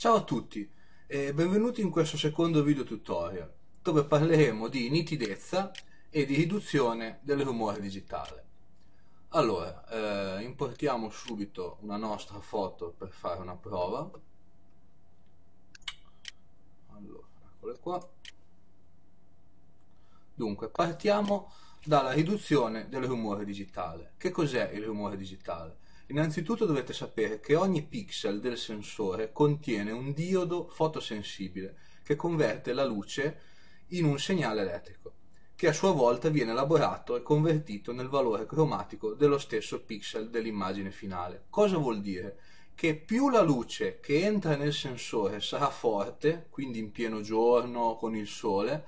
Ciao a tutti e benvenuti in questo secondo video tutorial dove parleremo di nitidezza e di riduzione del rumore digitale. Allora, eh, importiamo subito una nostra foto per fare una prova. Allora, eccole qua. Dunque, partiamo dalla riduzione del rumore digitale. Che cos'è il rumore digitale? Innanzitutto dovete sapere che ogni pixel del sensore contiene un diodo fotosensibile che converte la luce in un segnale elettrico, che a sua volta viene elaborato e convertito nel valore cromatico dello stesso pixel dell'immagine finale. Cosa vuol dire? Che più la luce che entra nel sensore sarà forte, quindi in pieno giorno con il sole,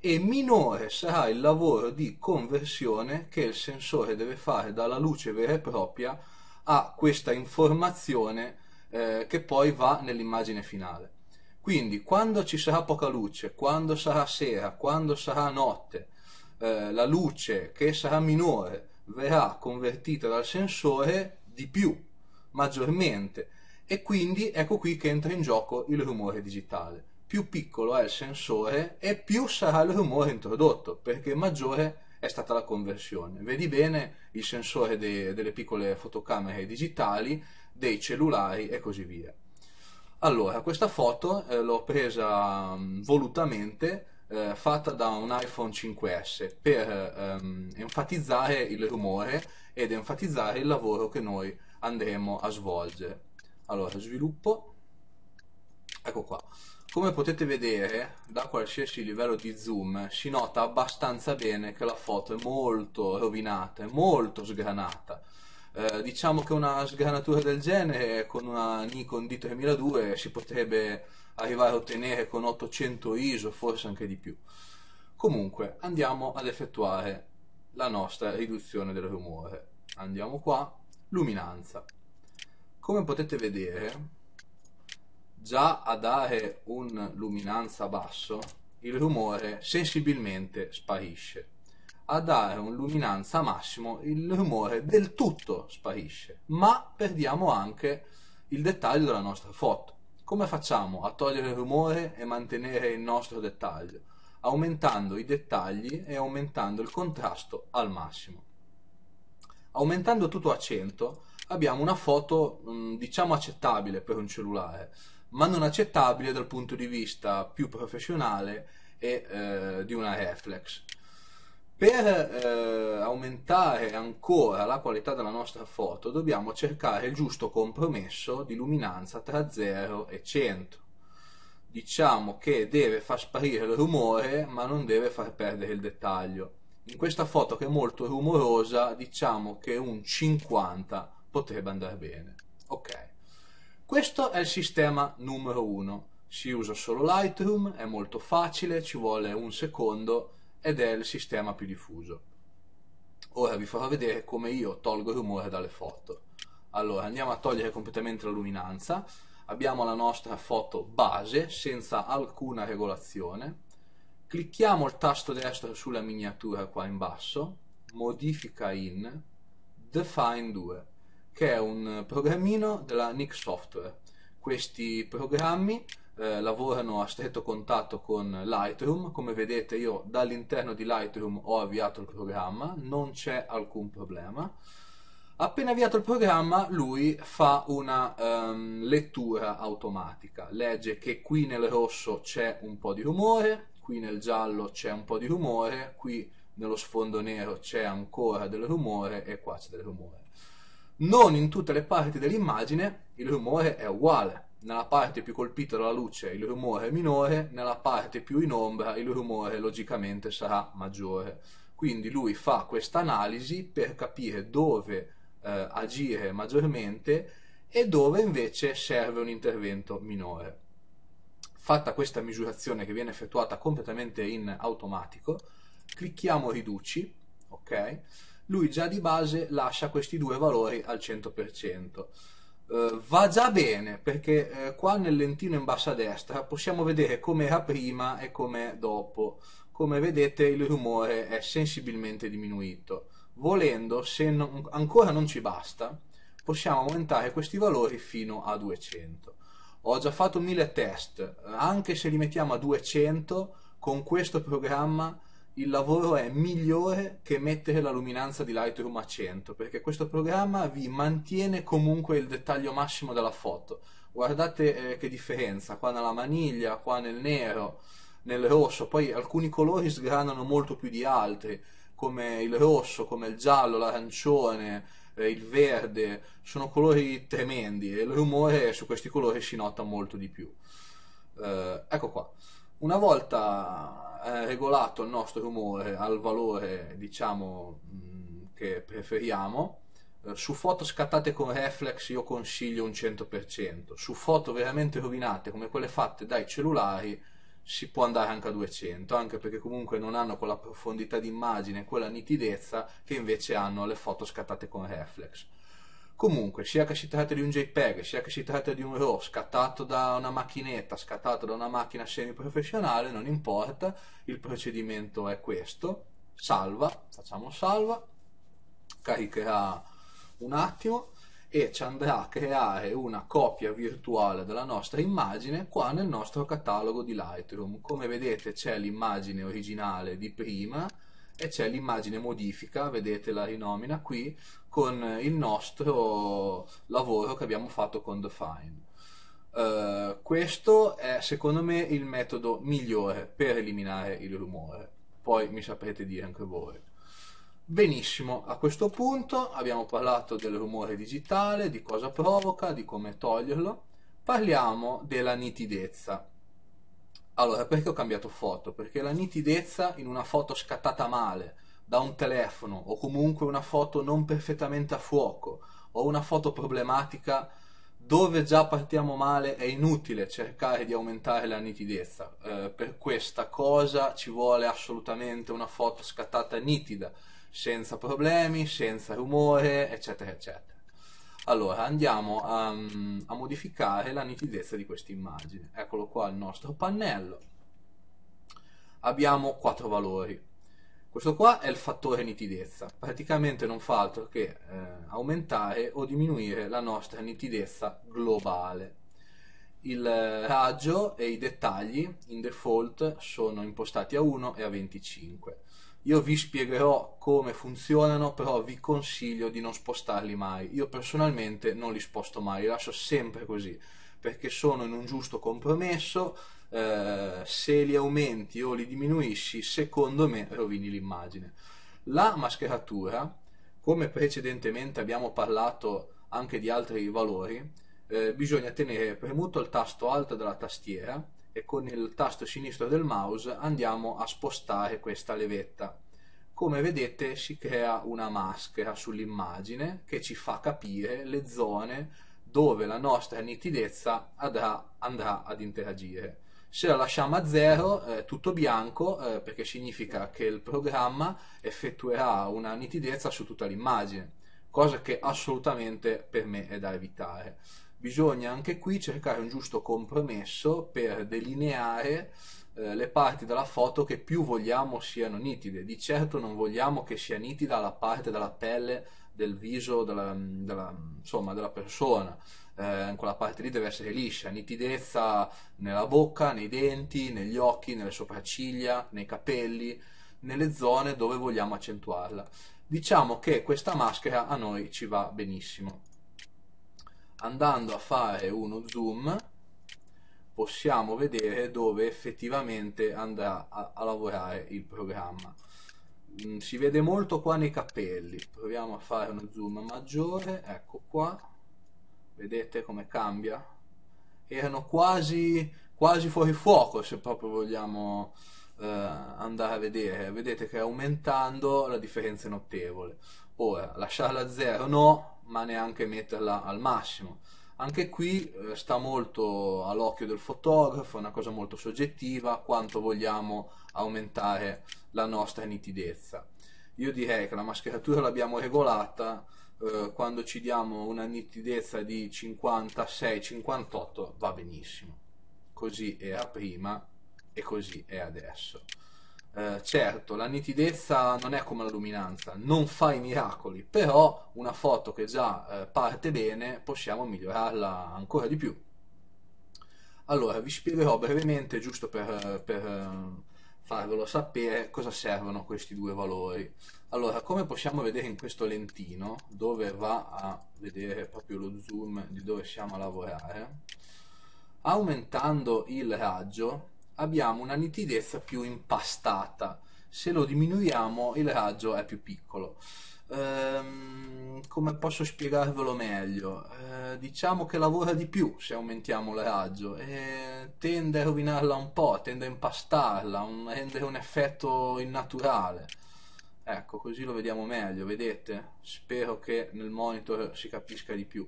e minore sarà il lavoro di conversione che il sensore deve fare dalla luce vera e propria ha questa informazione eh, che poi va nell'immagine finale. Quindi quando ci sarà poca luce, quando sarà sera, quando sarà notte, eh, la luce che sarà minore verrà convertita dal sensore di più, maggiormente, e quindi ecco qui che entra in gioco il rumore digitale. Più piccolo è il sensore e più sarà il rumore introdotto, perché maggiore è stata la conversione. Vedi bene il sensore de- delle piccole fotocamere digitali, dei cellulari e così via. Allora, questa foto eh, l'ho presa mh, volutamente eh, fatta da un iPhone 5S per ehm, enfatizzare il rumore ed enfatizzare il lavoro che noi andremo a svolgere. Allora, sviluppo, ecco qua. Come potete vedere, da qualsiasi livello di zoom si nota abbastanza bene che la foto è molto rovinata, è molto sgranata. Eh, diciamo che una sgranatura del genere con una Nikon D3002 si potrebbe arrivare a ottenere con 800 ISO, forse anche di più. Comunque, andiamo ad effettuare la nostra riduzione del rumore. Andiamo qua, luminanza. Come potete vedere, già a dare un luminanza basso il rumore sensibilmente sparisce. A dare un luminanza massimo il rumore del tutto sparisce. Ma perdiamo anche il dettaglio della nostra foto. Come facciamo a togliere il rumore e mantenere il nostro dettaglio? Aumentando i dettagli e aumentando il contrasto al massimo. Aumentando tutto a 100 abbiamo una foto mm, diciamo accettabile per un cellulare ma non accettabile dal punto di vista più professionale e eh, di una reflex. Per eh, aumentare ancora la qualità della nostra foto dobbiamo cercare il giusto compromesso di luminanza tra 0 e 100. Diciamo che deve far sparire il rumore ma non deve far perdere il dettaglio. In questa foto che è molto rumorosa diciamo che un 50 potrebbe andare bene. Ok. Questo è il sistema numero uno. Si usa solo Lightroom, è molto facile, ci vuole un secondo ed è il sistema più diffuso. Ora vi farò vedere come io tolgo il rumore dalle foto. Allora andiamo a togliere completamente la luminanza. Abbiamo la nostra foto base senza alcuna regolazione. Clicchiamo il tasto destro sulla miniatura qua in basso, modifica in, define 2 che è un programmino della Nick Software. Questi programmi eh, lavorano a stretto contatto con Lightroom, come vedete io dall'interno di Lightroom ho avviato il programma, non c'è alcun problema. Appena avviato il programma lui fa una um, lettura automatica, legge che qui nel rosso c'è un po' di rumore, qui nel giallo c'è un po' di rumore, qui nello sfondo nero c'è ancora del rumore e qua c'è del rumore non in tutte le parti dell'immagine il rumore è uguale. Nella parte più colpita dalla luce il rumore è minore, nella parte più in ombra il rumore logicamente sarà maggiore. Quindi lui fa questa analisi per capire dove eh, agire maggiormente e dove invece serve un intervento minore. Fatta questa misurazione che viene effettuata completamente in automatico, clicchiamo riduci, ok? Lui già di base lascia questi due valori al 100%. Uh, eh, va già bene perché uh, qua nel lentino in basso a destra possiamo vedere come era prima e come dopo. Come vedete il rumore è sensibilmente diminuito. Volendo, se non, ancora non ci basta, possiamo aumentare questi valori fino a 200. ho già fatto mille test, anche se li mettiamo a 200, con questo programma il lavoro è migliore che mettere la luminanza di Lightroom a 100 perché questo programma vi mantiene comunque il dettaglio massimo della foto. Guardate eh, che differenza qua nella maniglia qua nel nero nel rosso poi alcuni colori sgranano molto più di altri come il rosso come il giallo l'arancione eh, il verde sono colori tremendi e il rumore su questi colori si nota molto di più. Eh, ecco qua. Una volta regolato il nostro rumore al valore diciamo mh, che preferiamo. Eh, su foto scattate con reflex io consiglio un 100% su foto veramente rovinate come quelle fatte dai cellulari si può andare anche a 200 anche perché comunque non hanno quella profondità di immagine quella nitidezza che invece hanno le foto scattate con reflex Comunque, sia che si tratti di un JPEG, sia che si tratti di un RAW scattato da una macchinetta, scattato da una macchina semi-professionale, non importa, il procedimento è questo. Salva, facciamo salva, caricherà un attimo e ci andrà a creare una copia virtuale della nostra immagine qua nel nostro catalogo di Lightroom. Come vedete c'è l'immagine originale di prima e c'è l'immagine modifica, vedete la rinomina qui, con il nostro lavoro che abbiamo fatto con Define. Uh, questo è secondo me il metodo migliore per eliminare il rumore, poi mi saprete dire anche voi. Benissimo, a questo punto abbiamo parlato del rumore digitale, di cosa provoca, di come toglierlo. Parliamo della nitidezza. Allora, perché ho cambiato foto? Perché la nitidezza in una foto scattata male da un telefono o comunque una foto non perfettamente a fuoco o una foto problematica dove già partiamo male è inutile cercare di aumentare la nitidezza. Eh, per questa cosa ci vuole assolutamente una foto scattata nitida, senza problemi, senza rumore, eccetera, eccetera. Allora andiamo a, a modificare la nitidezza di questa immagine. Eccolo qua il nostro pannello. Abbiamo quattro valori. Questo qua è il fattore nitidezza, praticamente non fa altro che eh, aumentare o diminuire la nostra nitidezza globale. Il raggio e i dettagli in default sono impostati a 1 e a 25. Io vi spiegherò come funzionano, però vi consiglio di non spostarli mai. Io personalmente non li sposto mai, li lascio sempre così, perché sono in un giusto compromesso. Eh, se li aumenti o li diminuisci, secondo me rovini l'immagine. La mascheratura, come precedentemente abbiamo parlato anche di altri valori, eh, bisogna tenere premuto il tasto alto della tastiera e con il tasto sinistro del mouse andiamo a spostare questa levetta. Come vedete si crea una maschera sull'immagine che ci fa capire le zone dove la nostra nitidezza andrà, andrà ad interagire. Se la lasciamo a zero, eh, tutto bianco, eh, perché significa che il programma effettuerà una nitidezza su tutta l'immagine, cosa che assolutamente per me è da evitare bisogna anche qui cercare un giusto compromesso per delineare eh, le parti della foto che più vogliamo siano nitide. Di certo non vogliamo che sia nitida la parte della pelle, del viso, della, della, insomma, della persona. Eh, quella parte lì deve essere liscia, nitidezza nella bocca, nei denti, negli occhi, nelle sopracciglia, nei capelli, nelle zone dove vogliamo accentuarla. Diciamo che questa maschera a noi ci va benissimo andando a fare uno zoom possiamo vedere dove effettivamente andrà a, a lavorare il programma. Mm, si vede molto qua nei capelli. Proviamo a fare uno zoom maggiore. Ecco qua. Vedete come cambia? Erano quasi quasi fuori fuoco se proprio vogliamo eh, andare a vedere. Vedete che aumentando la differenza è notevole. Ora lasciarla a zero no ma neanche metterla al massimo. Anche qui eh, sta molto all'occhio del fotografo, è una cosa molto soggettiva, quanto vogliamo aumentare la nostra nitidezza. Io direi che la mascheratura l'abbiamo regolata, eh, quando ci diamo una nitidezza di 56-58 va benissimo. Così era prima e così è adesso. Eh, certo, la nitidezza non è come la luminanza, non fa i miracoli, però una foto che già eh, parte bene possiamo migliorarla ancora di più. Allora, vi spiegherò brevemente, giusto per, per farvelo sapere, cosa servono questi due valori. Allora, come possiamo vedere in questo lentino, dove va a vedere proprio lo zoom di dove siamo a lavorare, aumentando il raggio abbiamo una nitidezza più impastata, se lo diminuiamo il raggio è più piccolo. Ehm, come posso spiegarvelo meglio? Ehm, diciamo che lavora di più se aumentiamo il raggio e tende a rovinarla un po', tende a impastarla, a rendere un effetto innaturale. Ecco, così lo vediamo meglio, vedete? Spero che nel monitor si capisca di più.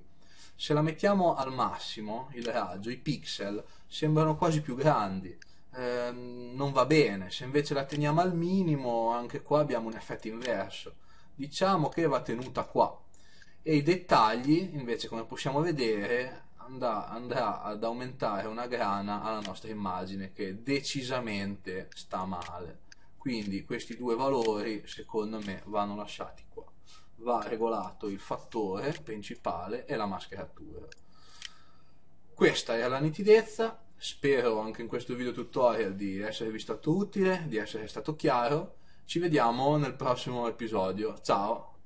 Se la mettiamo al massimo, il raggio, i pixel sembrano quasi più grandi. Eh, non va bene, se invece la teniamo al minimo, anche qua abbiamo un effetto inverso. Diciamo che va tenuta qua. E i dettagli invece come possiamo vedere andrà, andrà ad aumentare una grana alla nostra immagine che decisamente sta male. Quindi questi due valori secondo me vanno lasciati qua. Va regolato il fattore principale e la mascheratura. Questa è la nitidezza spero anche in questo video tutorial di esservi stato utile di essere stato chiaro ci vediamo nel prossimo episodio. Ciao!